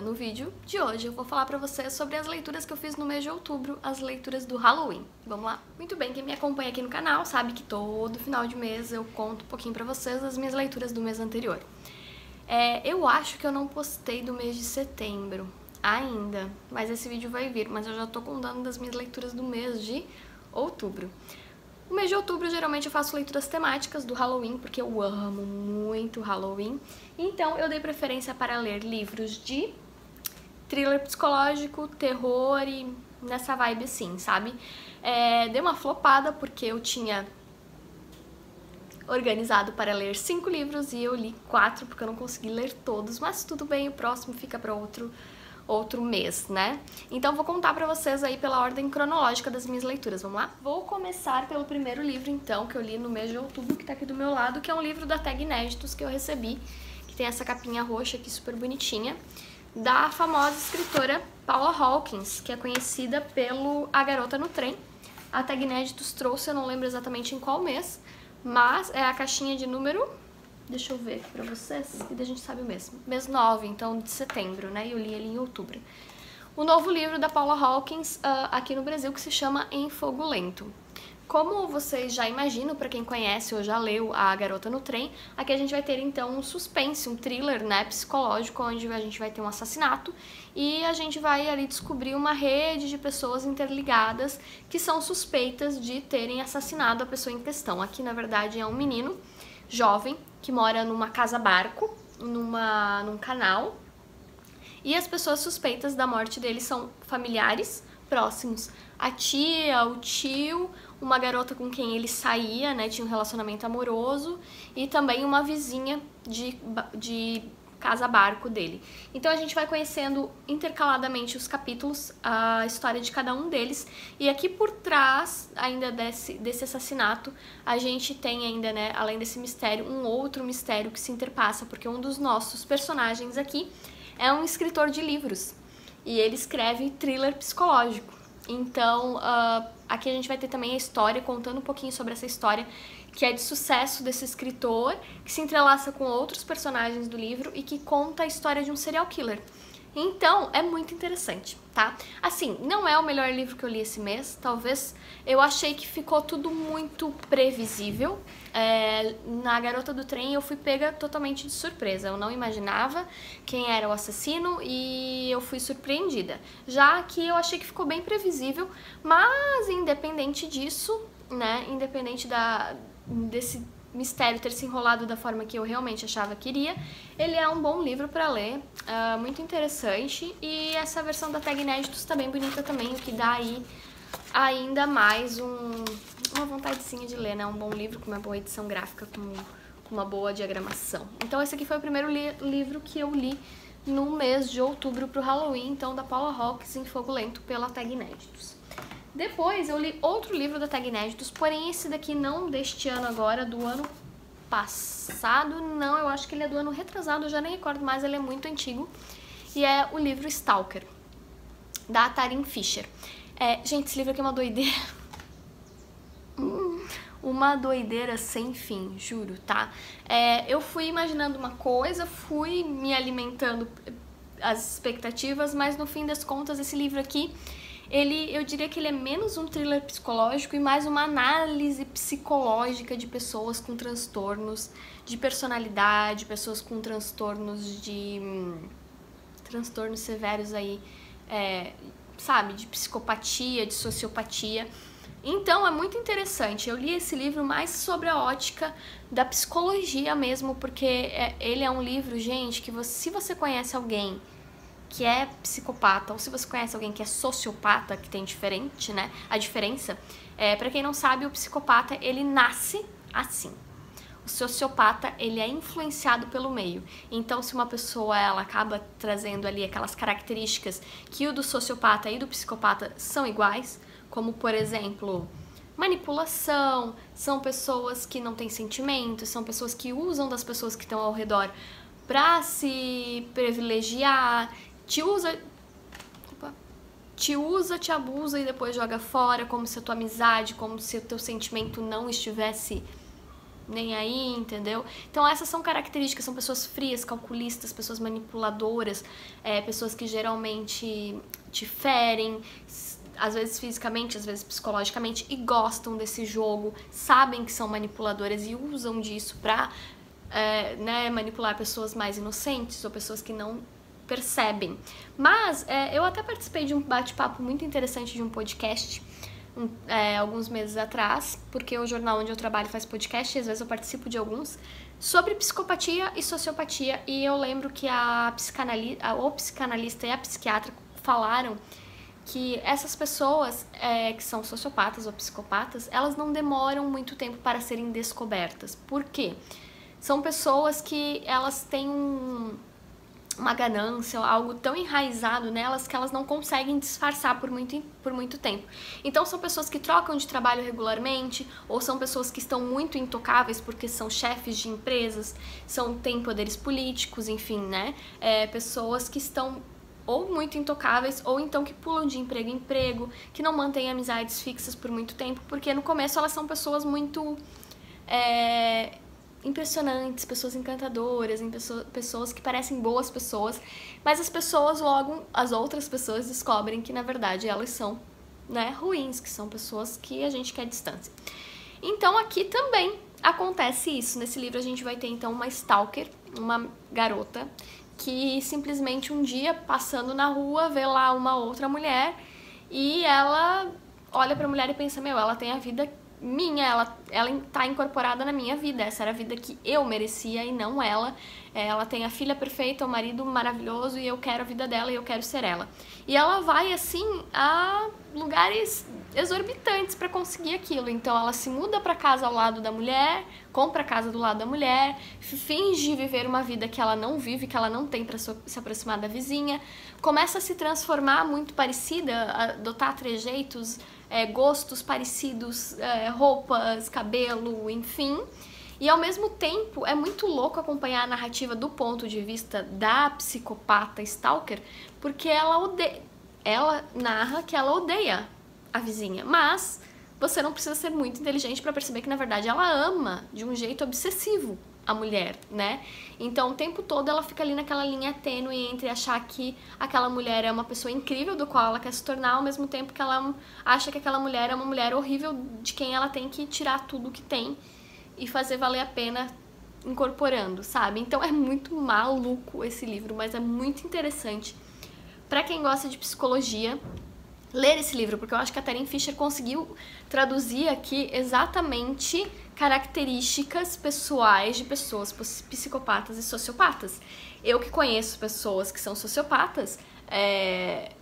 No vídeo de hoje eu vou falar pra vocês sobre as leituras que eu fiz no mês de outubro, as leituras do Halloween. Vamos lá? Muito bem, quem me acompanha aqui no canal sabe que todo final de mês eu conto um pouquinho pra vocês as minhas leituras do mês anterior. É, eu acho que eu não postei do mês de setembro ainda, mas esse vídeo vai vir, mas eu já tô contando das minhas leituras do mês de outubro. No mês de outubro, geralmente eu faço leituras temáticas do Halloween, porque eu amo muito Halloween. Então, eu dei preferência para ler livros de thriller psicológico, terror e nessa vibe assim, sabe? É, dei uma flopada porque eu tinha organizado para ler cinco livros e eu li quatro porque eu não consegui ler todos, mas tudo bem, o próximo fica para outro outro mês, né? Então vou contar pra vocês aí pela ordem cronológica das minhas leituras, vamos lá? Vou começar pelo primeiro livro, então, que eu li no mês de outubro, que tá aqui do meu lado, que é um livro da Tag Inéditos que eu recebi, que tem essa capinha roxa aqui super bonitinha, da famosa escritora Paula Hawkins, que é conhecida pelo A Garota no Trem. A Tag Inéditos trouxe, eu não lembro exatamente em qual mês, mas é a caixinha de número Deixa eu ver pra vocês, que a gente sabe o mesmo. Mês 9, então, de setembro, né? Eu li ele em outubro. O novo livro da Paula Hawkins uh, aqui no Brasil, que se chama Em Fogo Lento. Como vocês já imaginam, para quem conhece ou já leu A Garota no Trem, aqui a gente vai ter então um suspense, um thriller né, psicológico, onde a gente vai ter um assassinato e a gente vai ali descobrir uma rede de pessoas interligadas que são suspeitas de terem assassinado a pessoa em questão. Aqui, na verdade, é um menino jovem que mora numa casa-barco, numa, num canal, e as pessoas suspeitas da morte dele são familiares próximos. A tia, o tio, uma garota com quem ele saía, né, tinha um relacionamento amoroso, e também uma vizinha de, de casa-barco dele. Então a gente vai conhecendo intercaladamente os capítulos, a história de cada um deles, e aqui por trás ainda desse, desse assassinato, a gente tem ainda, né, além desse mistério, um outro mistério que se interpassa, porque um dos nossos personagens aqui é um escritor de livros, e ele escreve thriller psicológico. Então, uh, aqui a gente vai ter também a história, contando um pouquinho sobre essa história que é de sucesso desse escritor, que se entrelaça com outros personagens do livro e que conta a história de um serial killer. Então, é muito interessante, tá? Assim, não é o melhor livro que eu li esse mês, talvez eu achei que ficou tudo muito previsível. É, na Garota do Trem eu fui pega totalmente de surpresa, eu não imaginava quem era o assassino e eu fui surpreendida. Já que eu achei que ficou bem previsível, mas independente disso, né, independente da, desse mistério ter se enrolado da forma que eu realmente achava que iria, ele é um bom livro para ler, uh, muito interessante, e essa versão da Tag Inéditos está bem bonita também, o que dá aí ainda mais um, uma vontadezinha de ler, né? Um bom livro com uma boa edição gráfica, com, com uma boa diagramação. Então esse aqui foi o primeiro li livro que eu li no mês de outubro para o Halloween, então da Paula Hawkins em Fogo Lento pela Tag Inéditos. Depois eu li outro livro da Tag Inéditos, porém esse daqui não deste ano agora, do ano passado, não, eu acho que ele é do ano retrasado, eu já nem recordo mais, ele é muito antigo, e é o livro Stalker, da Tarin Fisher. É, gente, esse livro aqui é uma doideira. Hum, uma doideira sem fim, juro, tá? É, eu fui imaginando uma coisa, fui me alimentando as expectativas, mas no fim das contas esse livro aqui ele, eu diria que ele é menos um thriller psicológico e mais uma análise psicológica de pessoas com transtornos de personalidade, pessoas com transtornos de transtornos severos aí, é, sabe, de psicopatia, de sociopatia. Então é muito interessante. Eu li esse livro mais sobre a ótica da psicologia mesmo, porque é, ele é um livro, gente, que você, se você conhece alguém que é psicopata, ou se você conhece alguém que é sociopata, que tem diferente, né? A diferença, é, para quem não sabe, o psicopata, ele nasce assim. O sociopata, ele é influenciado pelo meio. Então, se uma pessoa, ela acaba trazendo ali aquelas características que o do sociopata e do psicopata são iguais, como, por exemplo, manipulação, são pessoas que não têm sentimentos, são pessoas que usam das pessoas que estão ao redor para se privilegiar te usa. Opa, te usa, te abusa e depois joga fora, como se a tua amizade, como se o teu sentimento não estivesse nem aí, entendeu? Então essas são características, são pessoas frias, calculistas, pessoas manipuladoras, é, pessoas que geralmente te ferem, às vezes fisicamente, às vezes psicologicamente, e gostam desse jogo, sabem que são manipuladoras e usam disso pra é, né, manipular pessoas mais inocentes ou pessoas que não percebem. Mas é, eu até participei de um bate-papo muito interessante de um podcast um, é, alguns meses atrás, porque o jornal onde eu trabalho faz podcast e às vezes eu participo de alguns, sobre psicopatia e sociopatia. E eu lembro que a, psicanali a, o psicanalista e a psiquiatra falaram que essas pessoas é, que são sociopatas ou psicopatas, elas não demoram muito tempo para serem descobertas. Por quê? São pessoas que elas têm um uma ganância, algo tão enraizado nelas que elas não conseguem disfarçar por muito, por muito tempo. Então são pessoas que trocam de trabalho regularmente, ou são pessoas que estão muito intocáveis porque são chefes de empresas, são têm poderes políticos, enfim, né? É, pessoas que estão ou muito intocáveis, ou então que pulam de emprego em emprego, que não mantêm amizades fixas por muito tempo, porque no começo elas são pessoas muito é, impressionantes, pessoas encantadoras, em pessoas, pessoas que parecem boas pessoas, mas as pessoas logo, as outras pessoas descobrem que na verdade elas são né, ruins, que são pessoas que a gente quer distância. Então aqui também acontece isso. Nesse livro a gente vai ter então uma stalker, uma garota que simplesmente um dia passando na rua vê lá uma outra mulher e ela olha para a mulher e pensa: "Meu, ela tem a vida minha, ela, ela tá incorporada na minha vida. Essa era a vida que eu merecia e não ela. É, ela tem a filha perfeita, o marido maravilhoso e eu quero a vida dela e eu quero ser ela. E ela vai assim a lugares exorbitantes para conseguir aquilo. Então ela se muda para casa ao lado da mulher, compra a casa do lado da mulher, finge viver uma vida que ela não vive, que ela não tem para se aproximar da vizinha, começa a se transformar muito parecida, adotar trejeitos é, gostos parecidos, é, roupas, cabelo, enfim. E ao mesmo tempo é muito louco acompanhar a narrativa do ponto de vista da psicopata stalker, porque ela odeia, ela narra que ela odeia a vizinha, mas você não precisa ser muito inteligente para perceber que na verdade ela ama de um jeito obsessivo a mulher, né? Então o tempo todo ela fica ali naquela linha tênue entre achar que aquela mulher é uma pessoa incrível do qual ela quer se tornar, ao mesmo tempo que ela acha que aquela mulher é uma mulher horrível de quem ela tem que tirar tudo que tem e fazer valer a pena incorporando, sabe? Então é muito maluco esse livro, mas é muito interessante. Para quem gosta de psicologia, ler esse livro, porque eu acho que a Taryn Fisher conseguiu traduzir aqui exatamente características pessoais de pessoas psicopatas e sociopatas. Eu que conheço pessoas que são sociopatas, é...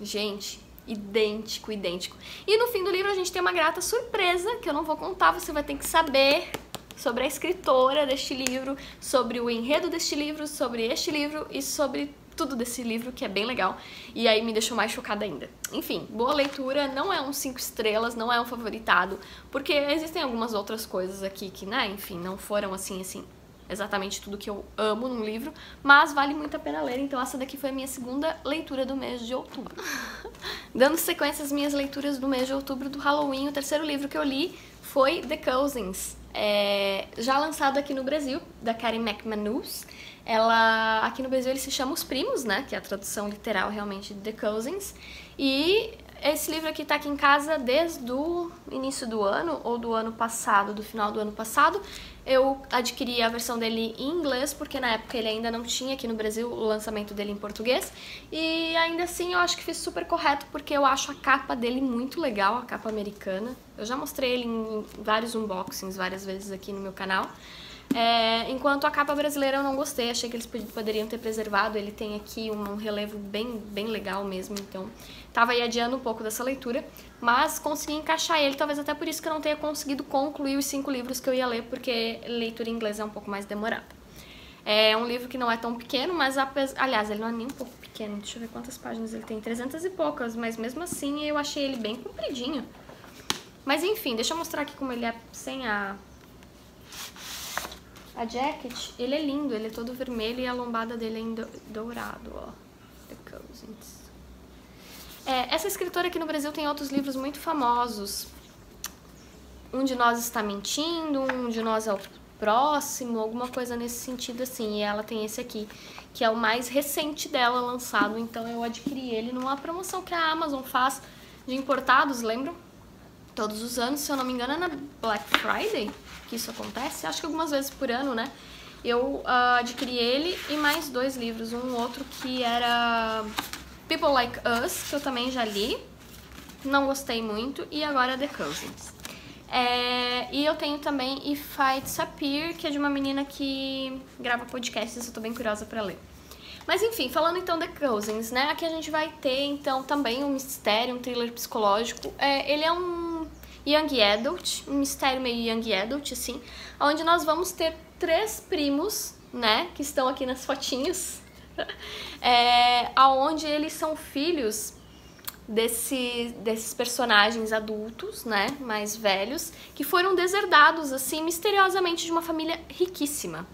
gente, idêntico, idêntico. E no fim do livro a gente tem uma grata surpresa que eu não vou contar, você vai ter que saber sobre a escritora deste livro, sobre o enredo deste livro, sobre este livro e sobre tudo desse livro, que é bem legal, e aí me deixou mais chocada ainda. Enfim, boa leitura, não é um 5 estrelas, não é um favoritado, porque existem algumas outras coisas aqui que, né, enfim, não foram assim, assim, exatamente tudo que eu amo num livro, mas vale muito a pena ler, então essa daqui foi a minha segunda leitura do mês de outubro. Dando sequência às minhas leituras do mês de outubro do Halloween, o terceiro livro que eu li foi The Cousins, é, já lançado aqui no Brasil, da Karen McManus, ela aqui no Brasil ele se chama Os Primos, né, que é a tradução literal realmente de The Cousins. E esse livro aqui está aqui em casa desde o início do ano ou do ano passado, do final do ano passado. Eu adquiri a versão dele em inglês porque na época ele ainda não tinha aqui no Brasil o lançamento dele em português. E ainda assim eu acho que fiz super correto porque eu acho a capa dele muito legal, a capa americana. Eu já mostrei ele em vários unboxings várias vezes aqui no meu canal. É, enquanto a capa brasileira eu não gostei, achei que eles poderiam ter preservado. Ele tem aqui um relevo bem, bem legal mesmo, então tava aí adiando um pouco dessa leitura, mas consegui encaixar ele, talvez até por isso que eu não tenha conseguido concluir os cinco livros que eu ia ler, porque leitura em inglês é um pouco mais demorada. É um livro que não é tão pequeno, mas aliás, ele não é nem um pouco pequeno. Deixa eu ver quantas páginas ele tem, 300 e poucas, mas mesmo assim eu achei ele bem compridinho. Mas enfim, deixa eu mostrar aqui como ele é sem a a jacket, ele é lindo, ele é todo vermelho e a lombada dele é dourado, ó. The Cousins. É, essa escritora aqui no Brasil tem outros livros muito famosos. um de nós está mentindo, um de nós é o próximo, alguma coisa nesse sentido assim. E ela tem esse aqui, que é o mais recente dela lançado, então eu adquiri ele numa promoção que a Amazon faz de importados, lembram? Todos os anos, se eu não me engano, é na Black Friday que isso acontece, acho que algumas vezes por ano, né? Eu uh, adquiri ele e mais dois livros, um outro que era People Like Us, que eu também já li, não gostei muito, e agora The Cousins. É, e eu tenho também If I Disappear, que é de uma menina que grava podcasts, eu tô bem curiosa pra ler. Mas enfim, falando então de Cousins, né? Aqui a gente vai ter então também um mistério, um thriller psicológico. É, ele é um young adult, um mistério meio young adult, assim, onde nós vamos ter três primos, né? Que estão aqui nas fotinhos, é, aonde eles são filhos desse, desses personagens adultos, né, mais velhos, que foram deserdados, assim, misteriosamente de uma família riquíssima.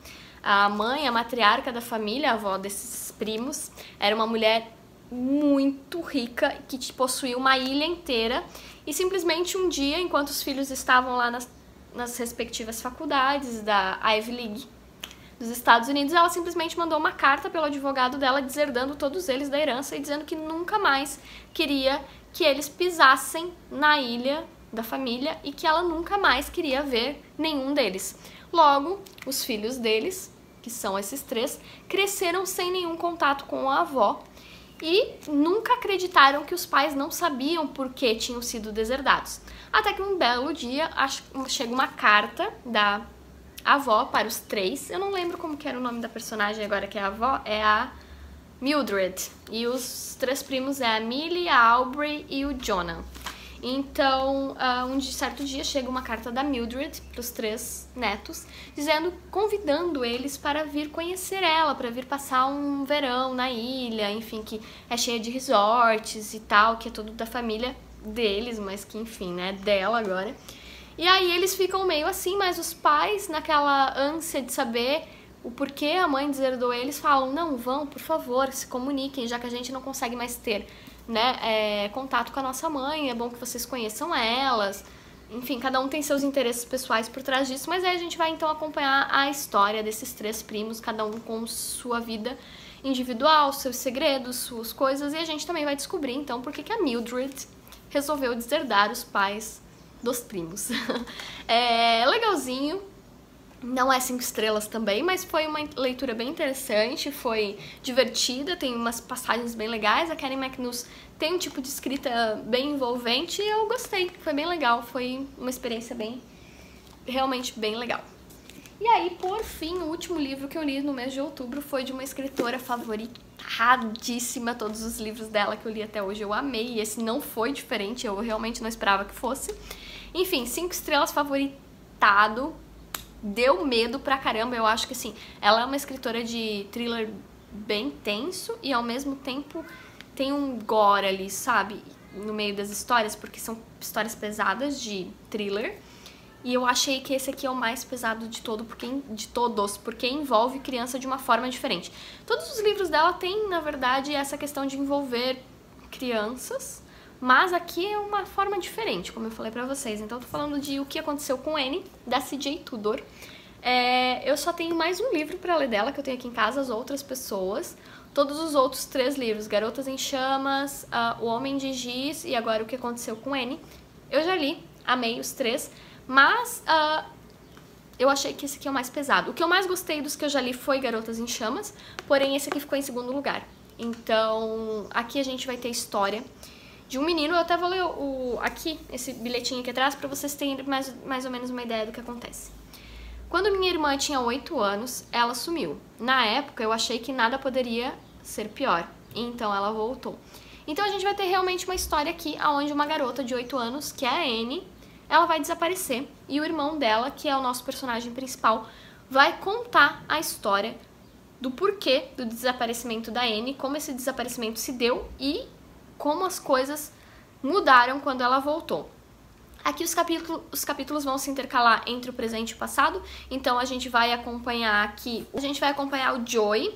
A mãe, a matriarca da família, a avó desses primos, era uma mulher muito rica que possuía uma ilha inteira e simplesmente um dia, enquanto os filhos estavam lá nas, nas respectivas faculdades da Ivy League, dos Estados Unidos, ela simplesmente mandou uma carta pelo advogado dela deserdando todos eles da herança e dizendo que nunca mais queria que eles pisassem na ilha da família e que ela nunca mais queria ver nenhum deles. Logo, os filhos deles, que são esses três, cresceram sem nenhum contato com a avó e nunca acreditaram que os pais não sabiam por que tinham sido deserdados. Até que um belo dia chega uma carta da avó para os três. Eu não lembro como que era o nome da personagem agora que é a avó, é a Mildred. E os três primos é a Millie, a Aubrey e o Jonah. Então, um certo dia chega uma carta da Mildred para os três netos, dizendo, convidando eles para vir conhecer ela, para vir passar um verão na ilha, enfim, que é cheia de resorts e tal, que é tudo da família deles, mas que enfim, né, dela agora. E aí eles ficam meio assim, mas os pais, naquela ânsia de saber o porquê a mãe deserdou eles, falam: não, vão, por favor, se comuniquem, já que a gente não consegue mais ter né, é, contato com a nossa mãe, é bom que vocês conheçam elas. Enfim, cada um tem seus interesses pessoais por trás disso, mas aí a gente vai então acompanhar a história desses três primos, cada um com sua vida individual, seus segredos, suas coisas, e a gente também vai descobrir então por que, que a Mildred resolveu deserdar os pais dos primos. é legalzinho, não é cinco estrelas também, mas foi uma leitura bem interessante, foi divertida, tem umas passagens bem legais. A Karen McNews tem um tipo de escrita bem envolvente e eu gostei, foi bem legal, foi uma experiência bem, realmente bem legal. E aí, por fim, o último livro que eu li no mês de outubro foi de uma escritora favoritadíssima, todos os livros dela que eu li até hoje eu amei, e esse não foi diferente, eu realmente não esperava que fosse. Enfim, cinco estrelas favoritado. Deu medo pra caramba. Eu acho que assim, ela é uma escritora de thriller bem tenso e ao mesmo tempo tem um gore ali, sabe? No meio das histórias, porque são histórias pesadas de thriller. E eu achei que esse aqui é o mais pesado de todo, porque de todos, porque envolve criança de uma forma diferente. Todos os livros dela têm, na verdade, essa questão de envolver crianças, mas aqui é uma forma diferente, como eu falei pra vocês. Então eu tô falando de O que aconteceu com Anne, da CJ Tudor. É, eu só tenho mais um livro para ler dela, que eu tenho aqui em casa, As Outras Pessoas. Todos os outros três livros, Garotas em Chamas, uh, O Homem de Giz e agora O que aconteceu com Anne, eu já li, amei os três, mas uh, eu achei que esse aqui é o mais pesado. O que eu mais gostei dos que eu já li foi Garotas em Chamas, porém esse aqui ficou em segundo lugar. Então, aqui a gente vai ter história de um menino. Eu até vou ler o, aqui, esse bilhetinho aqui atrás, para vocês terem mais, mais ou menos uma ideia do que acontece. Quando minha irmã tinha 8 anos, ela sumiu. Na época, eu achei que nada poderia ser pior. Então, ela voltou. Então, a gente vai ter realmente uma história aqui, onde uma garota de 8 anos, que é a Anne, ela vai desaparecer. E o irmão dela, que é o nosso personagem principal, vai contar a história do porquê do desaparecimento da Anne, como esse desaparecimento se deu e como as coisas mudaram quando ela voltou. Aqui os capítulos, os capítulos vão se intercalar entre o presente e o passado, então a gente vai acompanhar aqui, a gente vai acompanhar o Joey,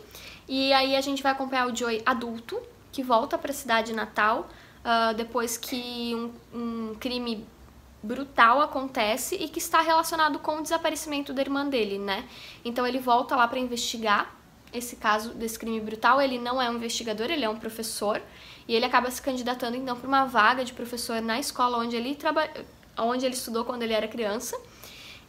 e aí a gente vai acompanhar o Joey adulto, que volta para a cidade natal, uh, depois que um, um crime brutal acontece e que está relacionado com o desaparecimento da irmã dele, né? Então ele volta lá para investigar esse caso desse crime brutal. Ele não é um investigador, ele é um professor e ele acaba se candidatando então para uma vaga de professor na escola onde ele trabalha, onde ele estudou quando ele era criança.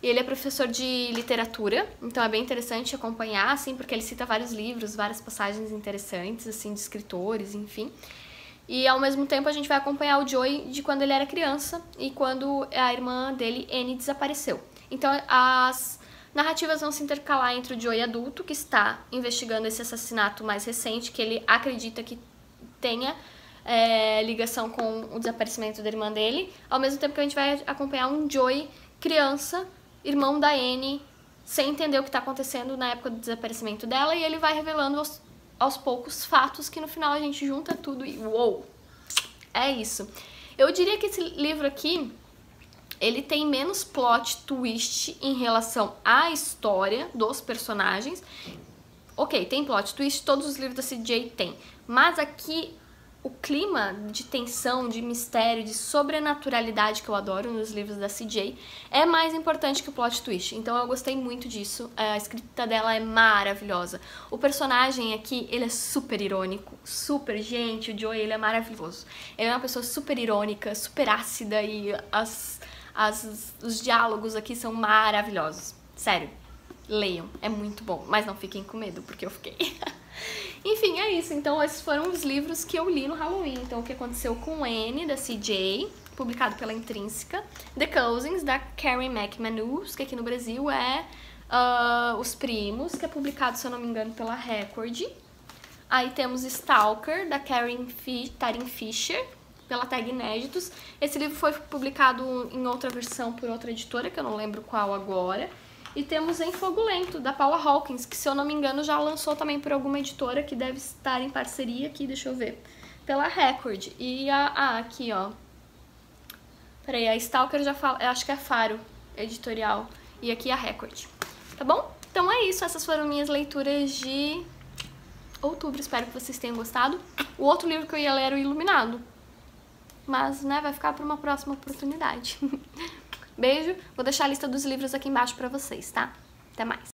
E ele é professor de literatura, então é bem interessante acompanhar, assim, porque ele cita vários livros, várias passagens interessantes, assim, de escritores, enfim. E ao mesmo tempo a gente vai acompanhar o Joey de quando ele era criança e quando a irmã dele, Annie, desapareceu. Então as narrativas vão se intercalar entre o Joey adulto, que está investigando esse assassinato mais recente, que ele acredita que tenha é, ligação com o desaparecimento da irmã dele, ao mesmo tempo que a gente vai acompanhar um Joey criança, irmão da Annie, sem entender o que está acontecendo na época do desaparecimento dela, e ele vai revelando aos aos poucos fatos que no final a gente junta tudo e uou! É isso. Eu diria que esse livro aqui ele tem menos plot twist em relação à história dos personagens. Ok, tem plot twist, todos os livros da CJ tem. Mas aqui o clima de tensão, de mistério, de sobrenaturalidade que eu adoro nos livros da CJ é mais importante que o plot twist. Então eu gostei muito disso. A escrita dela é maravilhosa. O personagem aqui, ele é super irônico, super gente, o Joey, ele é maravilhoso. Ele é uma pessoa super irônica, super ácida e as, as, os diálogos aqui são maravilhosos. Sério, leiam, é muito bom, mas não fiquem com medo porque eu fiquei. Enfim, é isso. Então, esses foram os livros que eu li no Halloween. Então, o que aconteceu com Anne, da CJ, publicado pela Intrínseca. The Cousins, da Carrie McManus, que aqui no Brasil é uh, Os Primos, que é publicado, se eu não me engano, pela Record. Aí temos Stalker, da Karen Tarin Fisher, pela tag Inéditos. Esse livro foi publicado em outra versão por outra editora, que eu não lembro qual agora. E temos Em Fogo Lento, da Paula Hawkins, que se eu não me engano já lançou também por alguma editora que deve estar em parceria aqui, deixa eu ver, pela Record. E a, ah, aqui ó, peraí, a Stalker já fala, acho que é Faro editorial, e aqui a Record, tá bom? Então é isso, essas foram minhas leituras de outubro, espero que vocês tenham gostado. O outro livro que eu ia ler era o Iluminado, mas né, vai ficar para uma próxima oportunidade. Beijo, vou deixar a lista dos livros aqui embaixo pra vocês, tá? Até mais!